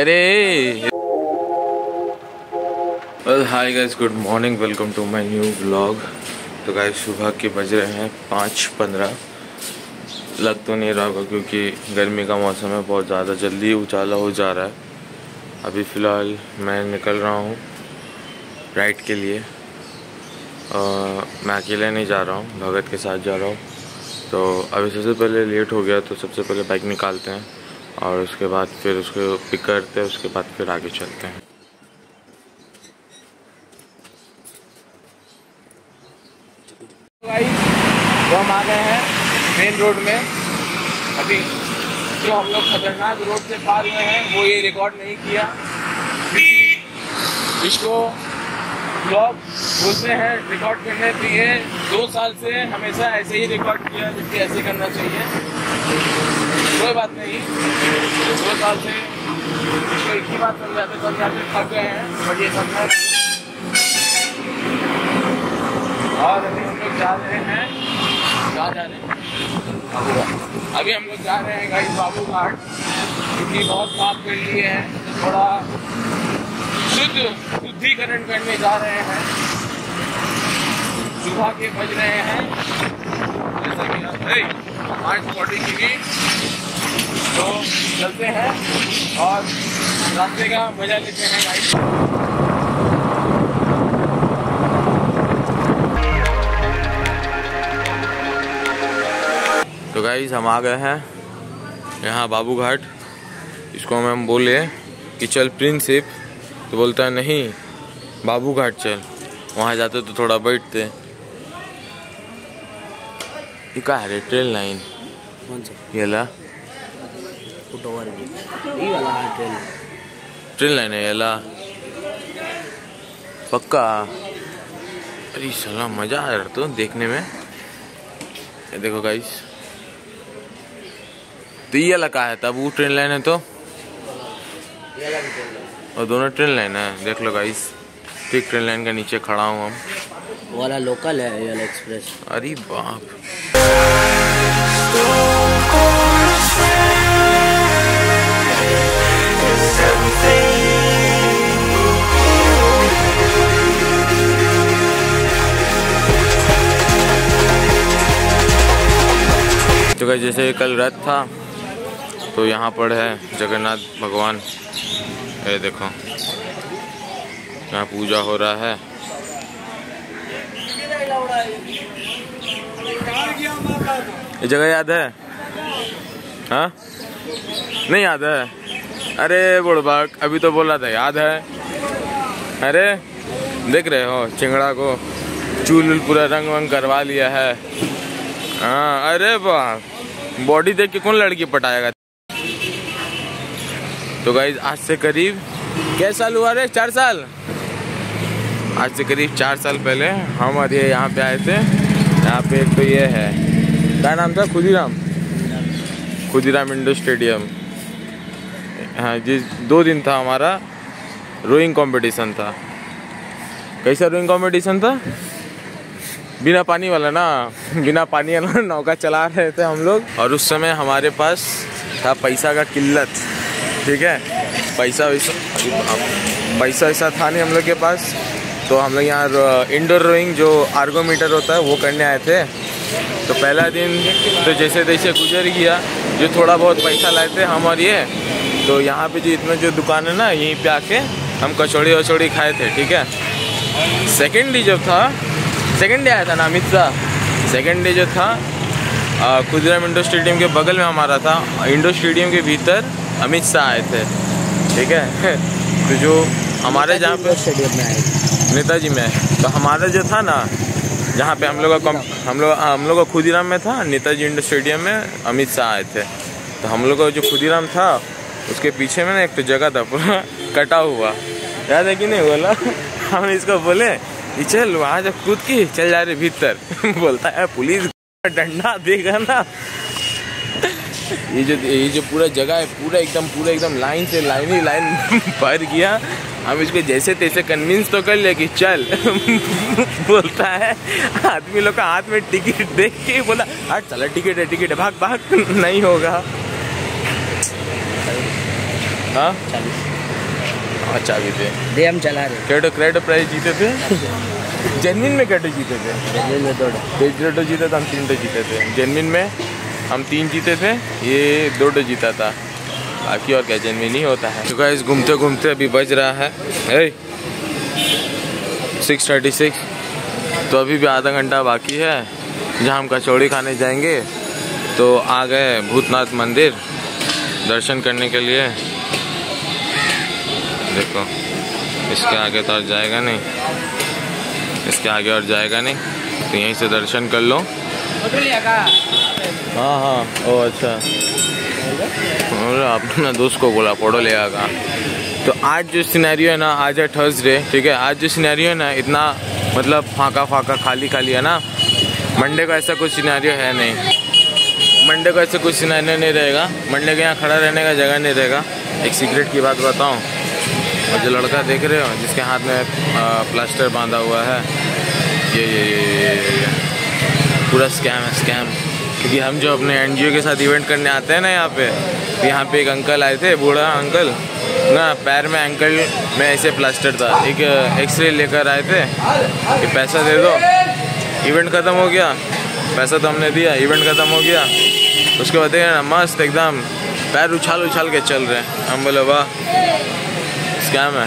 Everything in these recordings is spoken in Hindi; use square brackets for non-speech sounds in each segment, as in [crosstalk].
अरे। Well hi guys good morning welcome to my new blog तो गाइस सुबह के बज रहे हैं पाँच पंद्रह। लग तो नहीं रहा होगा क्योंकि गर्मी का मौसम है बहुत ज़्यादा जल्दी उजाला हो जा रहा है। अभी फ़िलहाल मैं निकल रहा हूँ राइड के लिए। आ, मैं अकेले नहीं जा रहा हूँ भगत के साथ जा रहा हूँ। तो अभी सबसे पहले लेट हो गया तो सबसे पहले बाइक निकालते हैं। और उसके बाद फिर उसको पिक करते हैं, उसके बाद फिर आगे चलते हैं। तो हम आ गए हैं मेन रोड में। अभी जो हम लोग खतरनाक रोड से पार हुए हैं, वो ये रिकॉर्ड नहीं किया। इसको ब्लॉग बोलते हैं रिकॉर्ड करने के लिए दो साल से हमेशा ऐसे ही रिकॉर्ड किया जबकि ऐसे करना चाहिए। कोई बात नहीं। दो साल से एक ही बात समझाते समझाते थक गए हैं और ये समझा और अभी हम लोग जा रहे हैं कहाँ जा रहे हैं। अभी हम लोग जा रहे हैं गाइस बाबू घाट क्योंकि बहुत काम कर लिए हैं, थोड़ा शुद्ध शुद्धिकरण करने जा रहे हैं। सुबह के बज रहे हैं। जैसा कि आठ फोर्टी की तो चलते हैं और रास्ते का मज़ा लेते हैं गाइस तो गाइज़ हम आ गए हैं यहाँ बाबू घाट इसको हम हम बोले कि चल प्रिंसिप तो बोलता है नहीं बाबू घाट चल। वहाँ जाते तो थोड़ा बैठते। ये का है ट्रेन लाइन कौन सा? ये ला ये वाला हाँ ट्रेन ट्रेन लाइन है ये पक्का अरे साला मज़ा आ रहा तो देखने में ये देखो गाइस तो ये का है तब वो ट्रेन लाइन है तो और दोनों ट्रेन लाइन है देख लो गाइस ठीक ट्रेन लाइन के नीचे खड़ा हूँ हम वाला लोकल है ये वाला एक्सप्रेस अरे बाप तो गाइस जैसे कल रथ था तो यहाँ पर है जगन्नाथ भगवान। ये देखो, यहाँ पूजा हो रहा है। ये जगह याद है? हाँ? नहीं याद है? अरे बुढ़बाक, अभी तो बोला था, याद है? अरे, देख रहे हो, चिंगड़ा को चूल पूरा रंग वंग करवा लिया है। हाँ अरे वाह बॉडी देख के कौन लड़की पटाएगा? तो गाइज़ आज से करीब क्या साल हुआ रे? चार साल? आज से करीब चार साल पहले हम और ये यहाँ पे आए थे। यहाँ पे एक तो ये है। क्या नाम था? खुदीराम। Khudiram indoor stadium. हाँ जिस दो दिन था हमारा। रोइंग कंपटीशन था। कैसा रोइंग कंपटीशन था? बिना पानी वाला ना, बिना पानी वाला [laughs] नौका चला रहे थे हम लोग। और उस समय हमारे पास था पैसा का किल्लत, ठीक है? पैसा वैसा पैसा वैसा था नहीं हम लोग के पास। तो हम लोग यहाँ इंडोर रोइंग जो आर्गोमीटर होता है, वो करने आए थे। तो पहला दिन तो जैसे तैसे गुजर गया, जो थोड़ा बहुत पैसा लाए थे हम और ये। तो यहाँ पे जो इतना जो दुकान है ना, यहीं पे आके हम कचौड़ी वचौड़ी खाए थे, ठीक है? सेकेंड डे जब था सेकेंड डे आया था ना अमित शाह सेकेंड डे जो था खुदराम इंडोर स्टेडियम के बगल में हमारा था। इंडोर स्टेडियम के भीतर अमित शाह आए थे। ठीक है? [laughs] तो जो हमारे जहाँ पे स्टेडियम में आए नेताजी में। तो हमारा जो था ना जहाँ पे हम लोग का हम लोग हम लोग का खुदीराम में था नेताजी इंडोर स्टेडियम में अमित शाह आए थे। तो हम लोग का जो खुदीराम था उसके पीछे में ना एक तो जगह था पूरा [laughs] कटा हुआ। याद है कि नहीं बोला? [laughs] हम इसको बोले चल वहाँ जब कूद की चल जा रहे भीतर। [laughs] बोलता है पुलिस डंडा देगा ना। ये जो ये जो पूरा जगह है पूरा एकदम पूरा एकदम लाइन से लाइन ही लाइन [laughs] भर गया। हम इसको जैसे तैसे कन्विंस तो कर लिया कि चल। [laughs] बोलता है आदमी लोग का हाथ में टिकट देख के बोला हट चला टिकट है टिकट है भाग भाग नहीं होगा। हाँ? अच्छा अभी थे दे हम चला रहे। क्रेडो क्रेडो प्राइज जीते थे? जेनविन में क्रेडो जीते थे? रेलवे में क्रेडो जीते थे हम तीन डो जीते थे। जेनविन में हम तीन जीते थे ये दो डो जीता था। बाकी और क्या जेनविन ही होता है। तो गाइस घूमते घूमते अभी बज रहा है। सिक्स थर्टी सिक्स तो अभी भी आधा घंटा बाकी है जहाँ हम कचौड़ी खाने जाएँगे तो आ गए भूतनाथ मंदिर दर्शन करने के लिए। देखो। इसके आगे तो और जाएगा नहीं। इसके आगे और जाएगा नहीं। तो यहीं से दर्शन कर लो। हाँ हाँ। ओ अच्छा। आपने ना दोस्त को बोला फ़ोटो ले आगा। तो आज जो सिनेरियो है ना, आज है थर्सडे ठीक है? आज जो सिनेरियो है ना, इतना मतलब फाका फाका खाली खाली है ना? मंडे का ऐसा कुछ सिनेरियो है नहीं। मंडे को ऐसा कुछ सिनेरियो नहीं रहेगा। मंडे के यहाँ खड़ा रहने का जगह नहीं रहेगा। एक सीक्रेट की बात बताऊँ। और जो लड़का देख रहे हो जिसके हाथ में प्लास्टर बांधा हुआ है। ये ये ये ये, ये, पूरा स्कैम है स्कैम क्योंकि हम जो अपने एनजीओ के साथ इवेंट करने आते हैं ना यहाँ पे यहाँ पे एक अंकल आए थे बूढ़ा अंकल ना पैर में अंकल में ऐसे प्लास्टर था। एक एक्सरे लेकर आए थे कि पैसा दे दो। इवेंट ख़त्म हो गया। पैसा तो हमने दिया इवेंट ख़त्म हो गया। उसके बाद ना मस्त एकदम पैर उछाल उछाल के चल रहे हैं। हम बोले वाह स्कैम है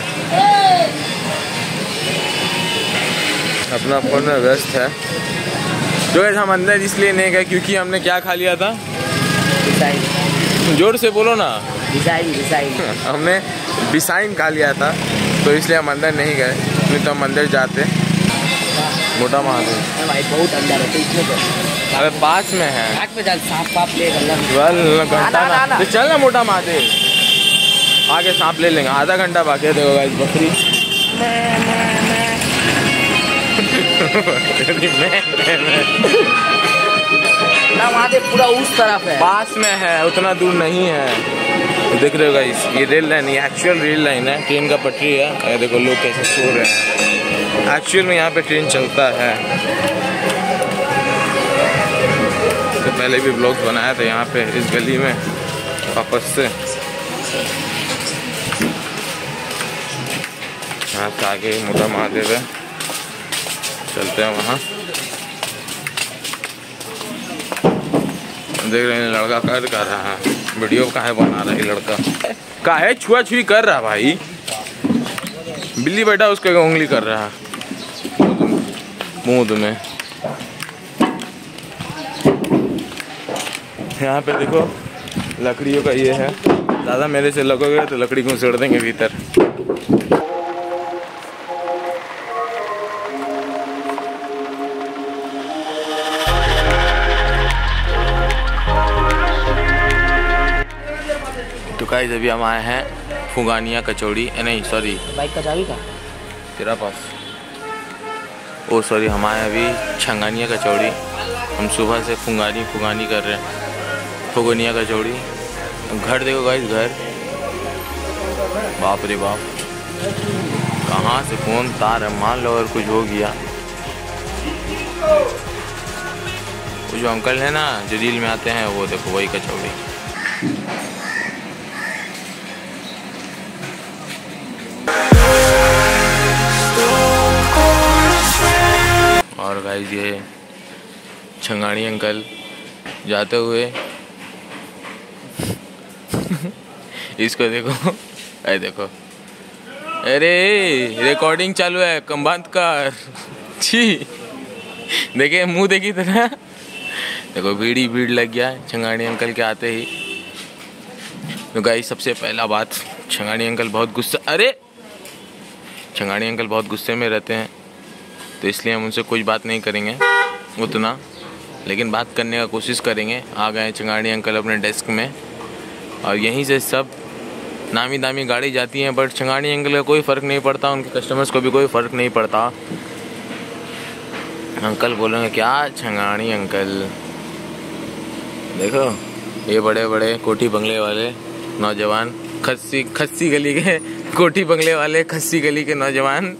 अपना फ़ोन में व्यस्त है। जो हम अंदर इसलिए नहीं गए क्योंकि हमने क्या खा लिया था? ज़ोर से बोलो ना। डिज़ाइन डिज़ाइन [laughs] हमने डिसाइन खा लिया था तो इसलिए हम अंदर नहीं गए। नहीं तो हम अंदर जाते। मोटा महादेव भाई बहुत अंदर है तो इसमें तो। अरे पास में है। चल सांप पाप ले। तो चल ना मोटा महादेव आगे सांप ले लेंगे। आधा घंटा बाकी है देखो गाइस बकरी। ना वहाँ से पूरा उस तरफ़ है। पास में है उतना दूर नहीं है। देख रहे हो गाइस ये रेल लाइन ये एक्चुअल रेल लाइन है ट्रेन का पटरी है। ये देखो लोग कैसे सो रहे हैं। एक्चुअल में यहाँ पे ट्रेन चलता है। तो पहले भी ब्लॉग्स बनाया था यहाँ पे इस गली में वापस से। यहाँ से आगे मोटा महादेव है। चलते हैं वहाँ। देख रहे हैं, लड़का कर कर रहा है। वीडियो का है बना रहा है लड़का? का है छुआ छुई कर रहा भाई? बिल्ली बैठा, उसके उंगली कर रहा मुँह में यहाँ पे देखो, लकड़ियों का ये है। ज़्यादा मेरे से लगोगे तो लकड़ी को उड़ देंगे भीतर। गाइस अभी हम आए हैं फुगानिया कचौड़ी नहीं सॉरी बाइक का चाबी का तेरा पास ओ सॉरी हम आए अभी छंगानिया कचौड़ी हम सुबह से फुंगानी फुगानी कर रहे हैं फुगनिया कचौड़ी घर देखो गाइस घर बाप रे बाप कहाँ से कौन तार है मान लो अगर कुछ हो गया वो जो अंकल है ना जो रील में आते हैं वो देखो वही कचौड़ी गाइस ये छंगाड़ी अंकल जाते हुए। इसको देखो। अरे देखो। अरे रिकॉर्डिंग चालू है कम बंद कर छी। देखे, मुँह देखी तरह देखो भीड़ ही भीड़ लग गया छंगाड़ी अंकल के आते ही। तो गाइस सबसे पहला बात छंगाड़ी अंकल बहुत गुस्सा अरे! छंगाड़ी अंकल बहुत गुस्से में रहते हैं। तो इसलिए हम उनसे कुछ बात नहीं करेंगे, उतना। लेकिन बात करने का कोशिश करेंगे। आ गए चंगाड़ी अंकल अपने डेस्क में। और यहीं से सब नामी दामी गाड़ी जाती हैं बट चंगाड़ी अंकल का कोई फ़र्क नहीं पड़ता, उनके कस्टमर्स को भी कोई फ़र्क नहीं पड़ता। अंकल बोलेंगे, क्या छंगाड़ी अंकल? देखो, ये बड़े बड़े कोठी बंगले वाले नौजवान, खस्सी खस्सी गली के, कोठी बंगले वाले खस्सी गली के नौजवान।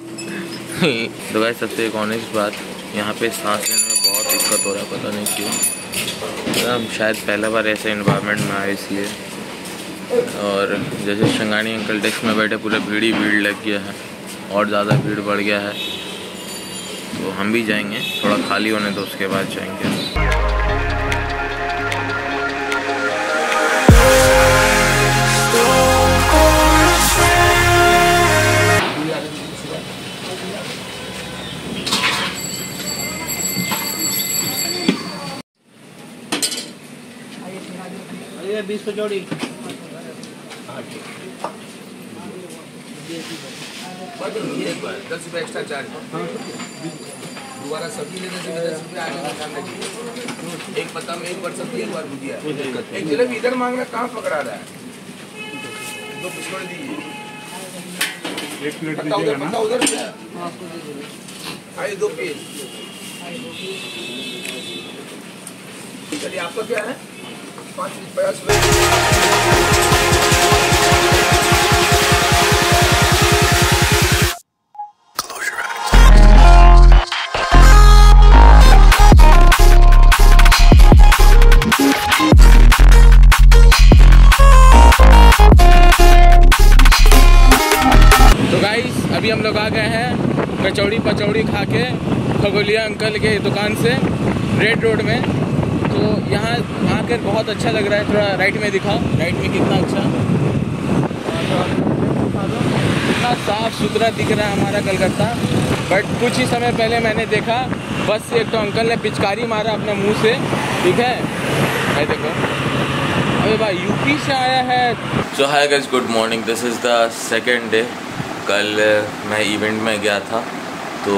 तो भाई सबसे एक ऑनेस्ट बात। यहाँ पे सांस लेने में बहुत दिक्कत हो रहा है, पता नहीं क्यों। तो हम शायद पहला बार ऐसे इन्वायरमेंट में आए इसलिए। और जैसे शंगानी अंकल डेस्क में बैठे, पूरे भीड़ ही भीड़ लग गया है। और ज़्यादा भीड़ बढ़ गया है। तो हम भी जाएँगे, थोड़ा खाली होने तो उसके बाद जाएँगे। अरे बीस कचौड़ी दस रुपये एक्स्ट्रा चार्ज दोबारा सब्ज़ी लेने से दस रुपये आगे का काम एक पत्ता में एक बार सब्ज़ी एक बार भुजिया। एक जलेबी इधर मांगना कहाँ पकड़ा रहा है? दो छोड़ दीजिए। एक प्लेट उधर पत्ता उधर आइए दो पीस चलिए आपका क्या है? पाँच तो गाइस अभी हम लोग आ गए हैं कचौड़ी पचौड़ी खा के खगोलिया अंकल के दुकान से रेड रोड में। यहाँ आकर बहुत अच्छा लग रहा है, थोड़ा राइट में दिखाओ। राइट में कितना अच्छा। कितना साफ़ सुथरा दिख रहा है हमारा कलकत्ता। बट कुछ ही समय पहले मैंने देखा, बस से एक तो अंकल ने पिचकारी मारा अपने मुँह से। ठीक है? ये देखो। अरे भाई यूपी से आया है। So hi guys good morning this is the second day कल मैं इवेंट में गया था। तो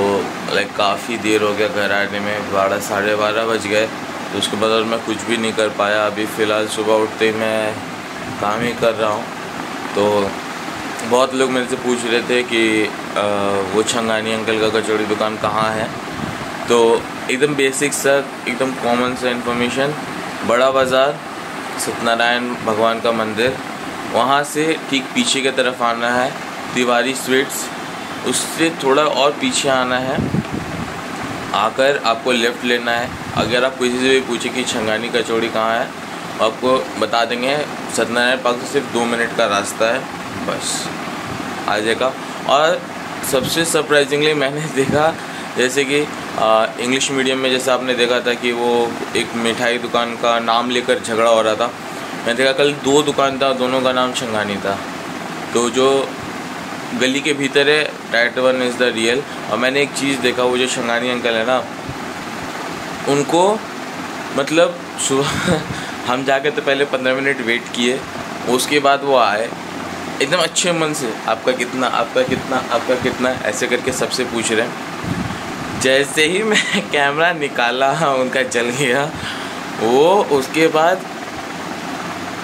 लाइक काफ़ी देर हो गया घर आने में। बारह, साढ़े बारह बज गए। तो उसके बाद मैं कुछ भी नहीं कर पाया। अभी फ़िलहाल सुबह उठते ही मैं काम ही कर रहा हूँ। तो बहुत लोग मेरे से पूछ रहे थे कि अ, वो छंगानी अंकल का कचौड़ी दुकान कहाँ है? तो एकदम बेसिक सा एकदम कॉमन सा इन्फॉर्मेशन बड़ा बाज़ार सत्यनारायण भगवान का मंदिर। वहाँ से ठीक पीछे की तरफ़ आना है तिवारी स्वीट्स। उससे थोड़ा और पीछे आना है। आकर आपको लेफ़्ट लेना है। अगर आप किसी से भी पूछे कि छंगानी कचौड़ी कहाँ है, आपको बता देंगे, सत्यनारायण पार्क से सिर्फ़ दो मिनट का रास्ता है, बस। आ जाएगा। और सबसे सरप्राइजिंगली मैंने [laughs] देखा, जैसे कि इंग्लिश मीडियम में जैसे आपने देखा था कि वो एक मिठाई दुकान का नाम लेकर झगड़ा हो रहा था। मैंने देखा, कल दो दुकान था, दोनों का नाम छंगानी था। तो जो गली के भीतर है direct one is the real और मैंने एक चीज़ देखा, वो जो शंगानी अंकल है ना उनको मतलब सुबह, [laughs] हम जाके तो पहले पंद्रह मिनट वेट किए, उसके बाद वो आए। एकदम अच्छे मन से, आपका कितना आपका कितना आपका कितना, ऐसे करके सबसे पूछ रहे हैं। जैसे ही मैं [laughs] कैमरा निकाला, उनका चल गया, वो उसके बाद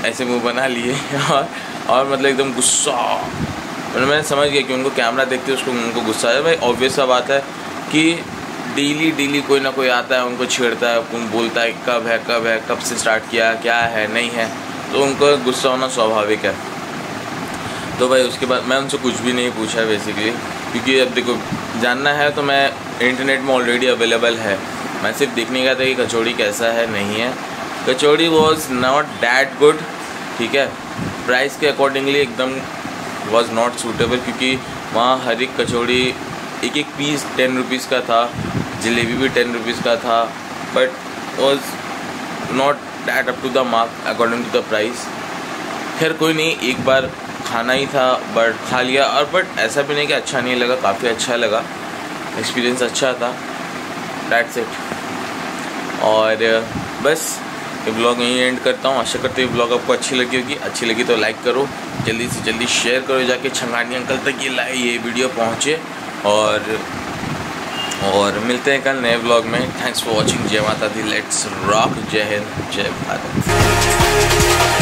ऐसे मुँह बना लिए [laughs] और और मतलब एकदम गुस्सा। मतलब मैं समझ गया कि उनको कैमरा देखते उसको, उनको गुस्सा आया। भाई ऑब्वियस सा बात है कि डेली डेली कोई ना कोई आता है, उनको छेड़ता है बोलता है, कब है कब है, कब से स्टार्ट किया क्या है, नहीं है तो उनको गुस्सा होना स्वाभाविक है। तो भाई उसके बाद मैं उनसे कुछ भी नहीं पूछा बेसिकली क्योंकि अब देखो, जानना है तो मैं इंटरनेट में ऑलरेडी अवेलेबल है। मैं सिर्फ़ देखने गया था कि कचौड़ी कैसा है, नहीं है। Kachori was not that good ठीक है। प्राइस के अकॉर्डिंगली एकदम वॉज़ नॉट सूटेबल क्योंकि वहाँ हर एक कचौड़ी एक एक पीस टेन रुपीज़ का था। जलेबी भी टेन रुपीज़ का था but was not that up to the mark according to the price खैर, कोई नहीं, एक बार खाना ही था बट खा लिया, और बट ऐसा भी नहीं कि अच्छा नहीं लगा, काफ़ी अच्छा लगा। एक्सपीरियंस अच्छा था। डैट्स इट और, बस, ये ब्लॉग यहीं एंड करता हूँ। आशा करते हैं ब्लॉग आपको अच्छी लगी होगी। अच्छी लगी तो लाइक करो, जल्दी से जल्दी शेयर करो, जाके छंगानी अंकल तक ये लाए ये वीडियो पहुँचे। और और मिलते हैं कल नए ब्लॉग में। थैंक्स फॉर वॉचिंग जय माता दी। लेट्स रॉक जय हिंद। जय भारत।